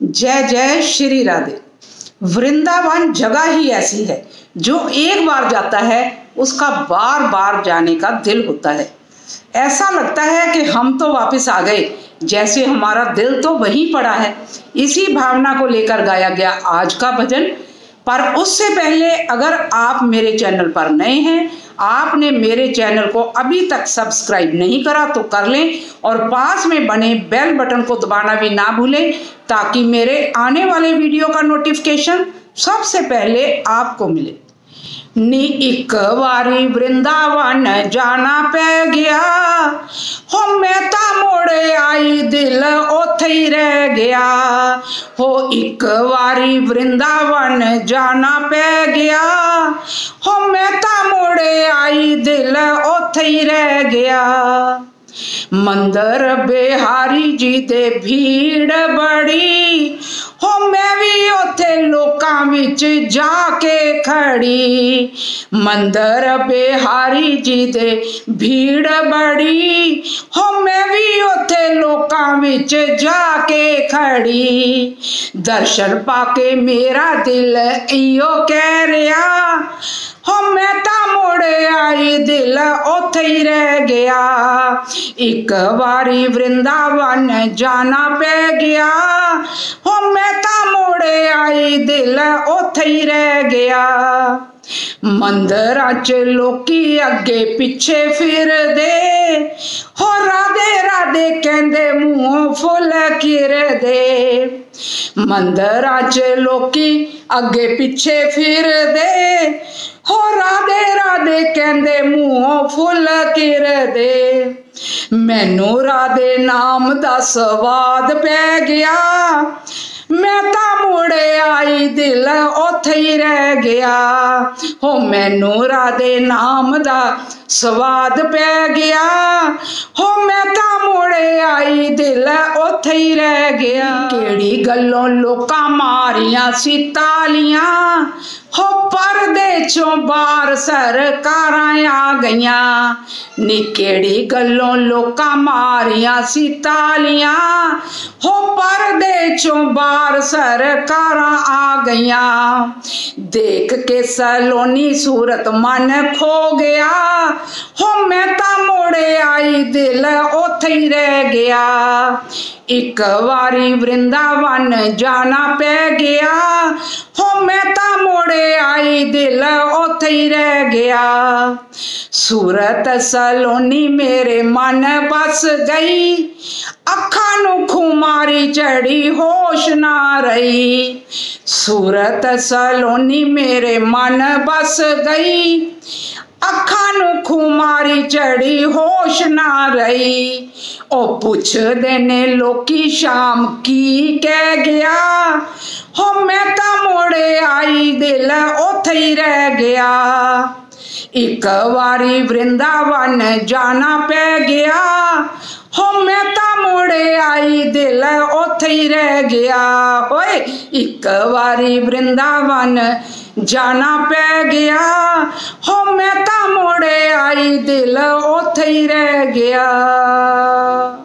जय जय श्री राधे। वृंदावन जगह ही ऐसी है, जो एक बार जाता है, उसका बार बार जाने का दिल होता है। ऐसा लगता है कि हम तो वापस आ गए, जैसे हमारा दिल तो वहीं पड़ा है। इसी भावना को लेकर गाया गया आज का भजन पर उससे पहले अगर आप मेरे चैनल पर नए हैं, आपने मेरे चैनल को अभी तक सब्सक्राइब नहीं करा तो कर लें और पास में बने बेल बटन को दबाना भी ना भूलें ताकि मेरे आने वाले वीडियो का नोटिफिकेशन सबसे पहले आपको मिले। नी एक वारी वृंदावन जाना पै गया, हो मैं ता मोड़े आई दिल ओथे ही रह गया। हो एक वारी वृंदावन जाना पै गया। हो मैं ता मोड़े आई दिल, ओथे ही रह गया। मंदिर बिहारी जी दे भीड़ बड़ी। हो मैं भी ओथे लोकां विच जाके खड़ी, मंदिर बिहारी जी दे भीड़ बड़ी। हो, मैं भी उथे लोकां विच जाके खड़ी। दर्शन पाके मेरा दिल इयो कह रहा हो, मैं ता मुड़े आई, दिल उथे ही रह गया। एक बारी वृंदावन जाना पै गया। हो ਹੀ ਰਹਿ ਗਿਆ। ਮੰਦਰਾਂ 'ਚ ਲੋਕੀ ਅੱਗੇ ਪਿੱਛੇ ਫਿਰਦੇ। ਹੋ ਰਾਦੇ ਰਾਦੇ ਕਹਿੰਦੇ ਮੂੰਹੋਂ ਫੁੱਲ ਕਿਰਦੇ ਮੰਦਰਾਂ 'ਚ ਲੋਕੀ ਅੱਗੇ ਪਿੱਛੇ ਫਿਰਦੇ। ਹੋ ਰਾਦੇ ਰਾਦੇ ਕਹਿੰਦੇ ਮੂੰਹੋਂ ਫੁੱਲ ਕਿਰਦੇ ਮੈਨੂੰ ਰਾਦੇ ਨਾਮ ਦਾ ਸਵਾਦ ਪੈ ਗਿਆ। ਮੈਂ ਤਾਂ ਮੁੜੇ ਆਈ ਦਿਲ ਉੱਥੇ ਹੀ ਰਹਿ ਗਿਆ। ਹੋ ਮੈਨੂੰ ਰਾਦੇ ਨਾਮ ਦਾ ਸਵਾਦ ਪੈ ਗਿਆ। ਹੋ ਮੈਂ ਤਾਂ ਮੁੜੇ ਆਈ ਦਿਲ ਉੱਥੇ ਹੀ ਰਹਿ ਗਿਆ। ਕਿਹੜੀ ਗੱਲੋਂ ਲੋਕਾਂ ਮਾਰੀਆਂ ਸੀ ਤਾਲੀਆਂ। ਹੋ ਪਰਦੇ ਚੋਂ ਬਾਹਰ ਸਰਕਾਰਾਂ ਆ ਗਈਆਂ ਨੀ ਕਿਹੜੀ ਗੱਲੋਂ ਲੋਕਾਂ ਮਾਰੀਆਂ ਸੀ ਤਾਲੀਆਂ ਹੋ ਪਰਦੇ ਚੋਂ ਬਾਹਰ ਸਰਕਾਰਾਂ ਆ ਗਈਆਂ ਦੇਖ ਕੇ ਸਲੋਨੀ ਸੂਰਤ ਮਨ ਖੋ ਗਿਆ ਹੋ ਮੈਂ ਤਾਂ ਮੋੜੇ ਆਈ ਦਿਲ ਉੱਥੇ ਹੀ ਰਹਿ ਗਿਆ ਇੱਕ ਵਾਰੀ ਵਰਿੰਦਾਵਨ ਜਾਣਾ ਪੈ ਗਿਆ ਉੱਥੇ ਹੀ ਰਹਿ ਗਿਆ ਸੂਰਤ ਸਲੋਨੀ ਮੇਰੇ ਮਨ ਬਸ ਗਈ ਅੱਖਾਂ ਨੂੰ ਖੁਮਾਰੀ ਚੜੀ ਹੋਸ਼ ਨਾ ਰਹੀ ਸੂਰਤ ਸਲੋਨੀ ਮੇਰੇ ਮਨ ਬਸ ਗਈ ਅੱਖਾਂ ਨੂੰ ਖੁਮਾਰੀ ਚੜੀ ਹੋਸ਼ ਨਾ ਰਹੀ ਉਹ ਪੁੱਛਦੇ ਨੇ ਲੋਕੀ ਸ਼ਾਮ ਕੀ ਕਹਿ ਗਿਆ ਹੋ ਮੈਂ ਤਾਂ ਮੋੜੇ ਆਈ ਦਿਲ ਉੱਥੇ ਹੀ ਰਹਿ ਗਿਆ ਇੱਕ ਵਾਰੀ ਵਰਿੰਦਾਵਨ ਜਾਣਾ ਪੈ ਗਿਆ ਹੋ ਮੈਂ ਤਾਂ ਮੁੜੇ ਆਈ ਦਿਲ ਉੱਥੇ ਹੀ ਰਹਿ ਗਿਆ ਓਏ ਇੱਕ ਵਾਰੀ ਵਰਿੰਦਾਵਨ ਜਾਣਾ ਪੈ ਗਿਆ ਹੋ ਮੈਂ ਤਾਂ ਮੁੜੇ ਆਈ ਦਿਲ ਉੱਥੇ ਹੀ ਰਹਿ ਗਿਆ